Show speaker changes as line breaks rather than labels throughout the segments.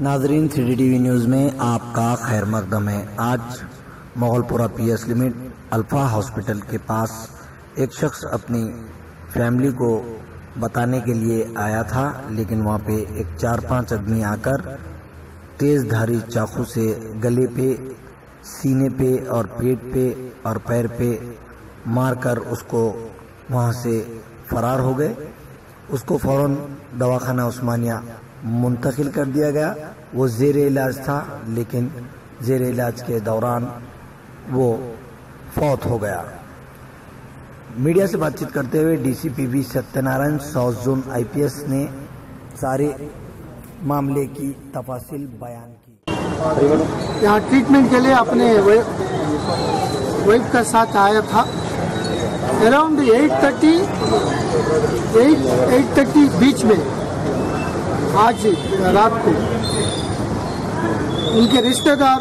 नाजरीन C D T news में आपका खैर मकदम है। आज Mogalpura P S limit Alpha hospital के पास एक शख्स अपनी फैमिली को बताने के लिए आया था, लेकिन वहाँ पे एक चार पाँच आदमी आकर तेज धारी चाकू से गले पे, सीने पे और पेट पे और पैर पे मारकर उसको वहाँ से फरार हो गए। उसको फ़ौरन दवाखाना उस्मानिया मुंतकिल कर दिया गया। वो जेर इलाज था, लेकिन जेर इलाज के दौरान वो फौत हो गया। मीडिया से बातचीत करते हुए DCP B Satyanarayana south zone IPS ने सारे मामले की तफासिल बयान की।
यहाँ ट्रीटमेंट के लिए अपने वाइफ का साथ आया था। अराउंड 8:30 8 8:30 बीच में, आज रात को, उनके रिश्तेदार,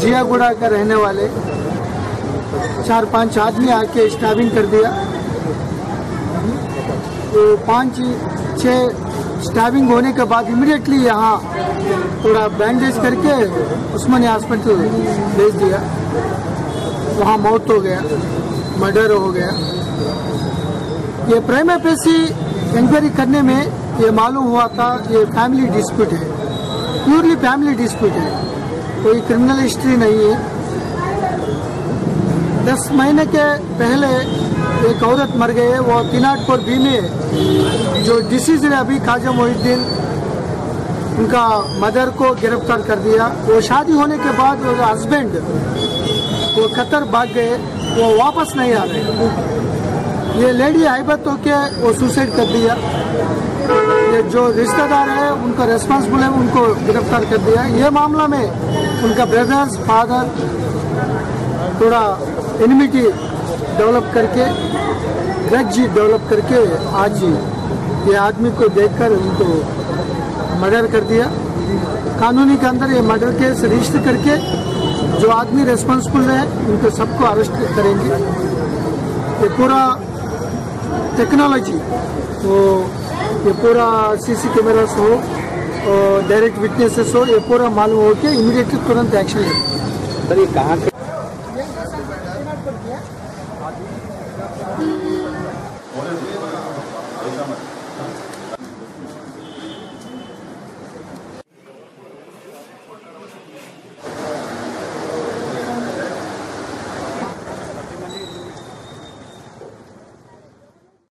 जियागुड़ा का रहने वाले, चार पाँच आदमी आके स्टाबिंग कर दिया। तो पाँच छः स्टाबिंग होने के बाद इमिडिएटली यहाँ थोड़ा बैंडेज करके उस्मानी हॉस्पिटल भेज दिया। वहाँ मौत हो गया मर्डर हो गया। ये प्राइमा पेशी इंक्वायरी करने में ये मालूम हुआ था ये फैमिली डिस्प्यूट है। प्योरली फैमिली डिस्प्यूट है। कोई क्रिमिनल हिस्ट्री नहीं है। दस महीने के पहले एक औरत मर गई है, वो तिनाटपुर बी में जो डिसीज है अभी खाजा मोहिद्दीन। उनका मदर को गिरफ़्तार कर दिया। वो शादी होने के बाद वो हस्बैंड वो कतर भाग गए। वो वापस नहीं आ रहे। ये लेडी हाइबत होके वो सुसाइड कर दिया? ये जो रिश्तेदार है, उनका रेस्पॉन्सिबल है, उनको गिरफ़्तार कर दिया। ये मामला में उनका ब्रदर्स फादर थोड़ा इनिमिटी डेवलप करके ग्रज डेवलप करके आज ये आदमी को देखकर उनको मर्डर कर दिया। कानूनी के अंदर ये मर्डर केस रजिस्टर करके जो आदमी रेस्पॉन्सिबल है, उनको सबको अरेस्ट करेंगे। ये पूरा टेक्नोलॉजी तो ये पूरा सीसी कैमरास हो डायरेक्ट विटनेसेस हो ये पूरा मालूम हो के इमीडिएटली तुरंत एक्शन ले।
सर ये